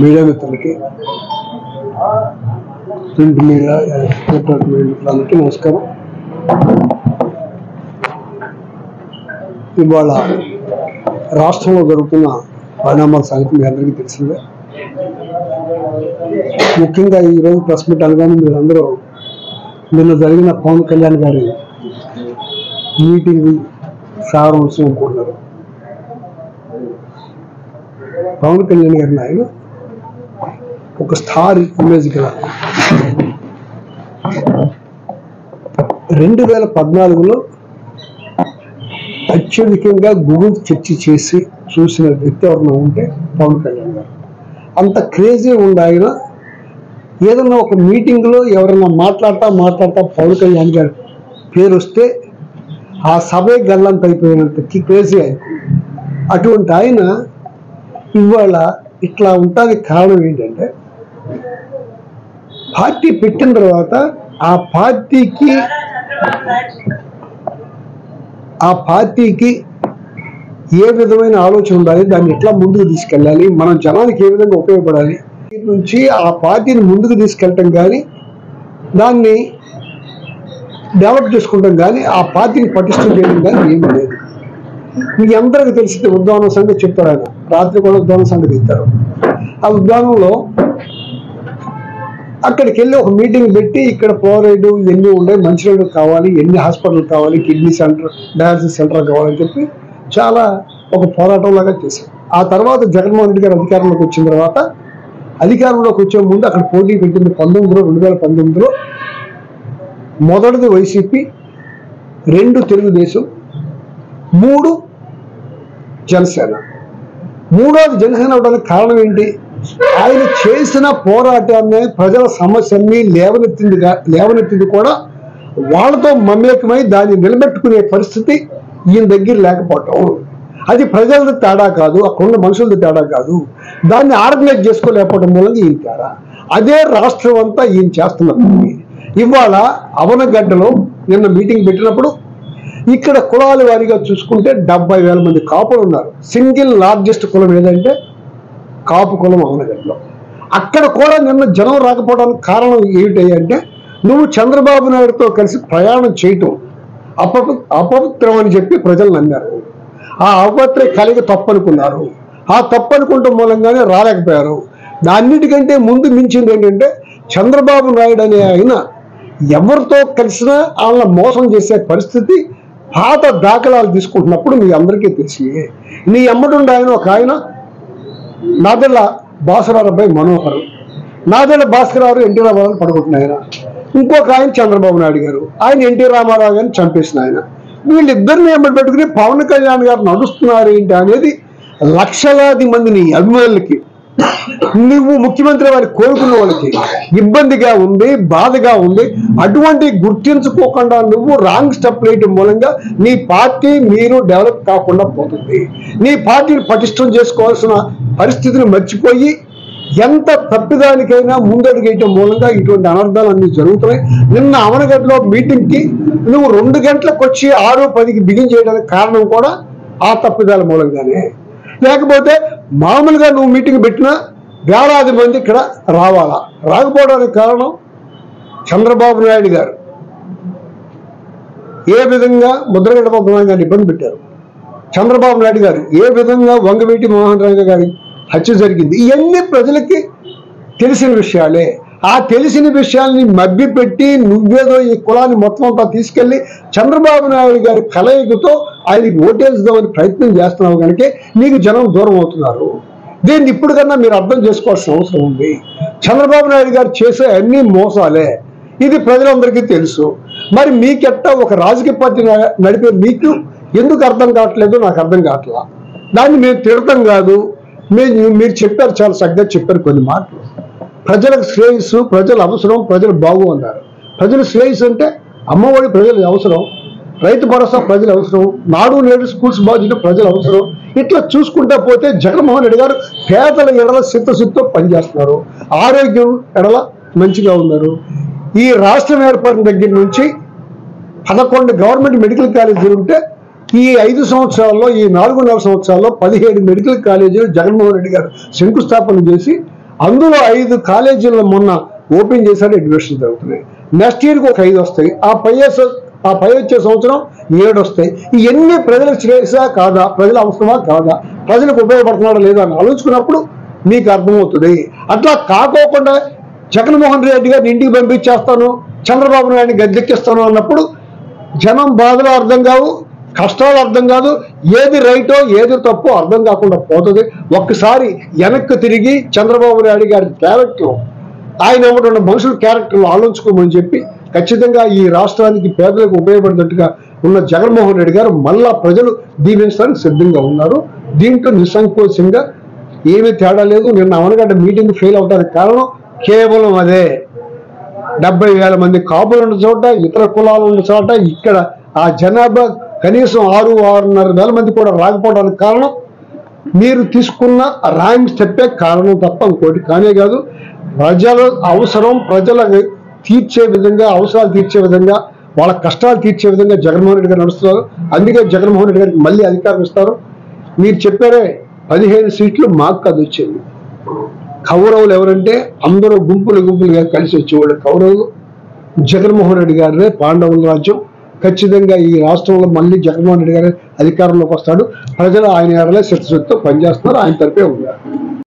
Media మిత్రులకి print media electronic media మిత్రులందరికీ నమస్కారం. ఇవాళ రాష్ట్రంలో జరుగుతున్న పరిణామాల సంగతి మీ అందరికీ తెలిసిందే. ముఖ్యంగా ఈరోజు ప్రెస్ మీట్ అనగానే మీరందరూ నిన్న జరిగిన పవన్ కళ్యాణ్ గారి మీటింగ్ సారాంశం అనుకుంటున్నారు పవన్ కళ్యాణ్ గారిని ఆయన ఒక స్టార్ ఇమేజ్ గల రెండు వేల పద్నాలుగులో అత్యధికంగా గూగుల్ చర్చ చేసి చూసిన వ్యక్తి ఎవరైనా ఉంటే పవన్ కళ్యాణ్ గారు. అంత క్రేజీ ఉండి ఆయన ఏదన్నా ఒక మీటింగ్లో ఎవరైనా మాట్లాడతా మాట్లాడతా పవన్ కళ్యాణ్ గారి పేరు వస్తే ఆ సభే గల్లంత అయిపోయినంత క్రేజీ ఆయన. అటువంటి ఆయన ఇవాళ ఇట్లా ఉంటుంది కారణం ఏంటంటే పార్టీ పెట్టిన తర్వాత ఆ పార్టీకి ఆ పార్టీకి ఏ విధమైన ఆలోచన ఉండాలి దాన్ని ఎట్లా ముందుకు తీసుకెళ్ళాలి మనం జనానికి ఏ విధంగా ఉపయోగపడాలి నుంచి ఆ పార్టీని ముందుకు తీసుకెళ్ళటం కానీ దాన్ని డెవలప్ చేసుకుంటాం కానీ ఆ పార్టీని పటిష్టం చేయడం కానీ ఏమీ లేదు. మీ అందరికీ తెలిసింది ఉద్యానం సంగతి చెప్తారు ఆయన. రాత్రి కూడా ఉద్యానం సంగతి ఇస్తారు ఆ ఉద్యానంలో అక్కడికి వెళ్ళి ఒక మీటింగ్ పెట్టి ఇక్కడ ఫ్లోరైడ్ ఎన్ని ఉన్నాయి మంచినీళ్ళు కావాలి ఎన్ని హాస్పిటల్ కావాలి కిడ్నీ సెంటర్ డయాలసిస్ సెంటర్ కావాలని చెప్పి చాలా ఒక పోరాటం లాగా చేశారు. ఆ తర్వాత జగన్మోహన్ రెడ్డి గారు అధికారంలోకి వచ్చిన తర్వాత అధికారంలోకి వచ్చే ముందు అక్కడ పోటీ పెట్టింది పంతొమ్మిదిలో రెండు వేల పంతొమ్మిదిలో మొదటిది వైసీపీ రెండు తెలుగుదేశం మూడు జనసేన. మూడోది జనసేన అవడానికి కారణం ఏంటి? ఆయన చేసిన పోరాటాన్ని ప్రజల సమస్యల్ని లేవనెత్తింది లేవనెత్తింది కూడా వాళ్ళతో మమేకమై దాన్ని నిలబెట్టుకునే పరిస్థితి ఈయన దగ్గర లేకపోవటం. అది ప్రజలది తేడా కాదు అక్కడున్న మనుషులది తేడా కాదు. దాన్ని ఆర్గనైజ్ చేసుకోలేకపోవడం మూలంగా ఈయన తేడా. అదే రాష్ట్రం అంతా ఈయన చేస్తున్న ఇవాళ అవనగడ్డలో నిన్న మీటింగ్ పెట్టినప్పుడు ఇక్కడ కులాల వారీగా చూసుకుంటే డెబ్బై వేల మంది కాపులు ఉన్నారు. సింగిల్ లార్జెస్ట్ కులం ఏదంటే కాపు కులం అవనగడ్డలో అక్కడ కూడా నిన్న జనం రాకపోవడానికి కారణం ఏమిటి అంటే నువ్వు చంద్రబాబు నాయుడుతో కలిసి ప్రయాణం చేయటం అప అపవిత్రం అని చెప్పి ప్రజలు నమ్మారు. ఆ అపవిత్ర కలిగి తప్పనుకున్నారు. ఆ తప్పనుకుంటాం మూలంగానే రాలేకపోయారు. దాన్నిటికంటే ముందు మించింది ఏంటంటే చంద్రబాబు నాయుడు అనే ఆయన ఎవరితో కలిసినా వాళ్ళ మోసం చేసే పరిస్థితి పాత దాఖలాలు తీసుకుంటున్నప్పుడు మీ అందరికీ తెలిసి నీ అమ్మడుండి ఆయన ఒక ఆయన నాదెళ్ళ భాస్కరరావు అబ్బాయి మనోహర్. నాదెళ్ళ భాస్కరరావు ఎన్టీ రామారావు పడగొట్టిన ఆయన. ఇంకొక ఆయన చంద్రబాబు నాయుడు గారు. ఆయన ఎన్టీ రామారావు గారిని చంపేసిన ఆయన. వీళ్ళిద్దరిని ఏమని పెట్టుకుని పవన్ కళ్యాణ్ గారు నడుస్తున్నారు ఏంటి అనేది లక్షలాది మందిని అభిమానులకి నువ్వు ముఖ్యమంత్రి వారి కోరుకున్న వాళ్ళకి ఇబ్బందిగా ఉంది బాధగా ఉంది. అటువంటి గుర్తించుకోకుండా నువ్వు రాంగ్ స్టెప్ వేయటం మూలంగా నీ పార్టీ మీరు డెవలప్ కాకుండా పోతుంది. నీ పార్టీని పటిష్టం చేసుకోవాల్సిన పరిస్థితిని మర్చిపోయి ఎంత తప్పిదానికైనా ముందడుగేయటం మూలంగా ఇటువంటి అనర్థాలు అన్ని జరుగుతున్నాయి. నిన్న అవనగడ్డలో మీటింగ్కి నువ్వు రెండు గంటలకు వచ్చి ఆరు పదికి బిగిన్ చేయడానికి కారణం కూడా ఆ తప్పిదాల మూలంగానే. లేకపోతే మామూలుగా నువ్వు మీటింగ్ పెట్టినా వేలాది మంది ఇక్కడ రావాలా? రాకపోవడానికి కారణం చంద్రబాబు నాయుడు గారు. ఏ విధంగా ముద్రగడ్డ పద్మనాభం గారిని ఇబ్బంది పెట్టారు? చంద్రబాబు నాయుడు గారు ఏ విధంగా వంగవీటి మోహన్ రంగ గారి హత్య జరిగింది? ఇవన్నీ ప్రజలకి తెలిసిన విషయాలే. ఆ తెలిసిన విషయాల్ని మభ్యపెట్టి నువ్వేదో ఈ కులాన్ని మొత్తం అంతా తీసుకెళ్ళి చంద్రబాబు నాయుడు గారి కలయికతో ఆయనకి ఓటేద్దామని ప్రయత్నం చేస్తున్నావు కనుక నీకు జనం దూరం అవుతున్నారు. దీన్ని ఇప్పుడు కన్నా మీరు అర్థం చేసుకోవాల్సిన అవసరం ఉంది. చంద్రబాబు నాయుడు గారు చేసే అన్ని మోసాలే. ఇది ప్రజలందరికీ తెలుసు. మరి మీకెట్టా ఒక రాజకీయ పార్టీ నడిపే మీకు ఎందుకు అర్థం కావట్లేదు? నాకు అర్థం కావట్లా. దాన్ని మేము తిడతాం కాదు. మీరు మీరు చెప్పారు చాలా చక్కగా చెప్పారు కొన్ని మాటలు. ప్రజలకు శ్రేయస్సు ప్రజల అవసరం ప్రజలు బాగు అన్నారు. ప్రజల శ్రేయస్సు అంటే అమ్మఒడి ప్రజల అవసరం రైతు భరోసా ప్రజల అవసరం నాడు నేడు స్కూల్స్ బాధ్యత ప్రజల అవసరం. ఇట్లా చూసుకుంటా పోతే జగన్మోహన్ రెడ్డి గారు పేదల ఎడల సిద్ధశుద్ధితో పనిచేస్తున్నారు. ఆరోగ్యం ఎడల మంచిగా ఉన్నారు. ఈ రాష్ట్రం ఏర్పడిన దగ్గర నుంచి పదకొండు గవర్నమెంట్ మెడికల్ కాలేజీలు ఉంటే ఈ ఐదు సంవత్సరాల్లో ఈ నాలుగున్నర సంవత్సరాల్లో పదిహేడు మెడికల్ కాలేజీలు జగన్మోహన్ రెడ్డి గారు శంకుస్థాపన చేసి అందులో ఐదు కాలేజీలను మొన్న ఓపెన్ చేశారు అడ్మిషన్ జరుగుతున్నాయి. నెక్స్ట్ ఇయర్కి ఒక ఐదు వస్తాయి. ఆ పై ఆ పై వచ్చే సంవత్సరం ఏడు వస్తాయి. ఇవన్నీ ప్రజలకు శ్రేయసా కాదా? ప్రజల అవసరమా కాదా? ప్రజలకు ఉపయోగపడుతున్నాడా లేదా అని ఆలోచుకున్నప్పుడు మీకు అర్థమవుతుంది. అట్లా కాకోకుండా జగన్మోహన్ రెడ్డి గారిని ఇంటికి పంపించేస్తాను చంద్రబాబు నాయుడిని గద్దెక్కిస్తాను అన్నప్పుడు జనం బాధలు అర్థం కావు కష్టాలు అర్థం కాదు ఏది రైటో ఏది తప్పో అర్థం కాకుండా పోతుంది. ఒక్కసారి వెనక్కి తిరిగి చంద్రబాబు నాయుడు గారి క్యారెక్టర్ ఆయన ఉన్న మనుషుల క్యారెక్టర్లు ఆలోచించుకోమని చెప్పి ఖచ్చితంగా ఈ రాష్ట్రానికి పేదలకు ఉపయోగపడినట్టుగా ఉన్న జగన్మోహన్ రెడ్డి గారు మళ్ళా ప్రజలు దీవించడానికి సిద్ధంగా ఉన్నారు. దీంట్లో నిస్సంకోచంగా ఏమీ తేడా లేదు. నిన్న అవనగడ్డ మీటింగ్ ఫెయిల్ అవడానికి కారణం కేవలం అదే. డెబ్బై వేల మంది కాపులు ఉన్న చోట ఇతర కులాలు ఉన్న చోట ఇక్కడ ఆ జనాభా కనీసం ఆరు ఆరున్నర వేల మంది కూడా రాకపోవడానికి కారణం మీరు తీసుకున్న రాంగ్ స్టెప్పే కారణం తప్ప ఇంకోటి కానే కాదు. ప్రజల అవసరం ప్రజల తీర్చే విధంగా అవసరాలు తీర్చే విధంగా వాళ్ళ కష్టాలు తీర్చే విధంగా జగన్మోహన్ రెడ్డి గారు నడుస్తున్నారు. అందుకే జగన్మోహన్ రెడ్డి గారికి మళ్ళీ అధికారం ఇస్తారు. మీరు చెప్పారే పదిహేను సీట్లు మాకు కాదు వచ్చింది. కౌరవులు ఎవరంటే అందరూ గుంపులు గుంపులుగా కలిసి వచ్చేవాళ్ళు కౌరవులు. జగన్మోహన్ రెడ్డి గారే పాండవుల రాజ్యం. ఖచ్చితంగా ఈ రాష్ట్రంలో మళ్ళీ జగన్మోహన్ రెడ్డి గారి అధికారంలోకి వస్తాడు. ప్రజలు ఆయన ఎడలే శక్తిశక్తితో పనిచేస్తున్నారు. ఆయన తరపే ఉన్నారు